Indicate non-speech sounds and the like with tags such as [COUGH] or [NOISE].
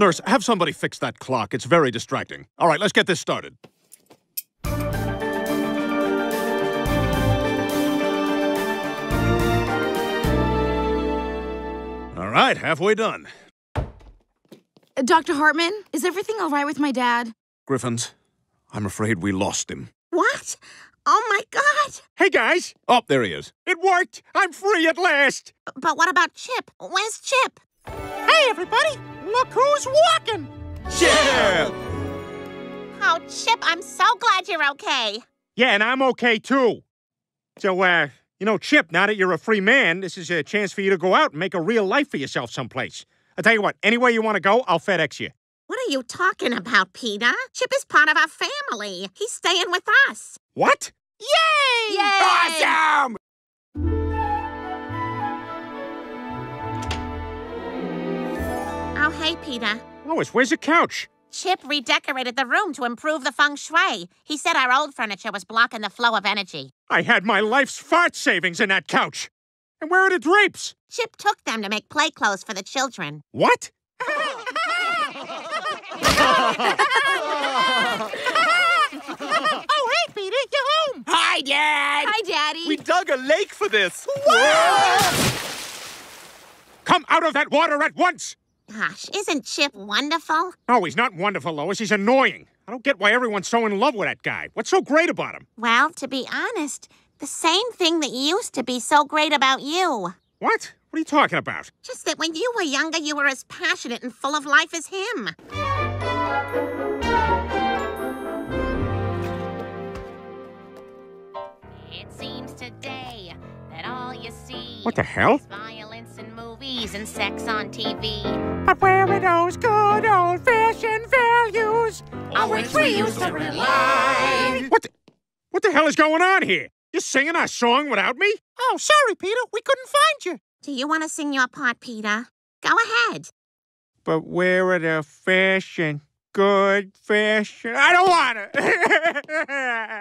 Nurse, have somebody fix that clock. It's very distracting. All right, let's get this started. All right, halfway done. Uh, Dr. Hartman, is everything all right with my dad? Griffins, I'm afraid we lost him. What? Oh my god! Hey guys, Oh, there he is. it worked! I'm free at last! But what about Chip? Where's Chip? Hey everybody, look who's walking! Yeah! Oh, Chip, I'm so glad you're okay. Yeah, and I'm okay too. So, uh, you know, Chip, now that you're a free man, this is a chance for you to go out and make a real life for yourself someplace. I'll tell you what, anywhere you want to go, I'll FedEx you. What are you talking about, Peter? Chip is part of our family. He's staying with us. What? Yay! Awesome! Hey, Peter. Lois, where's the couch? Chip redecorated the room to improve the feng shui. He said our old furniture was blocking the flow of energy. I had my life's fart savings in that couch. And where are the drapes? Chip took them to make play clothes for the children. What? [LAUGHS] oh, hey, Peter, you're home. Hi, Dad! Hi, Daddy. We dug a lake for this. Come out of that water at once! Gosh, isn't Chip wonderful? Oh, he's not wonderful, Lois. He's annoying. I don't get why everyone's so in love with that guy. What's so great about him? Well, to be honest, the same thing that used to be so great about you. What? What are you talking about? Just that when you were younger, you were as passionate and full of life as him. It seems today that all you see What the hell? Is violence in movies and sex on TV. But where are those good old fashioned values? On which we used to rely. What the, what the hell is going on here? You're singing our song without me? Oh, sorry, Peter. We couldn't find you. Do you want to sing your part, Peter? Go ahead. But where are the fashion, good fashion? I don't want to. [LAUGHS]